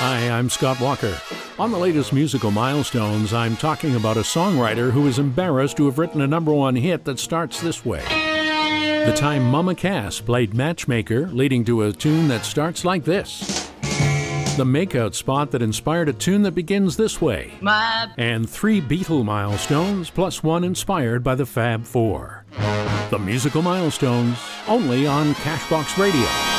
Hi, I'm Scott Walker. On the latest musical milestones, I'm talking about a songwriter who is embarrassed to have written a number one hit that starts this way. The time Mama Cass played Matchmaker, leading to a tune that starts like this. The makeout spot that inspired a tune that begins this way. My And three Beatle milestones, plus one inspired by the Fab Four. The musical milestones, only on Cashbox Radio.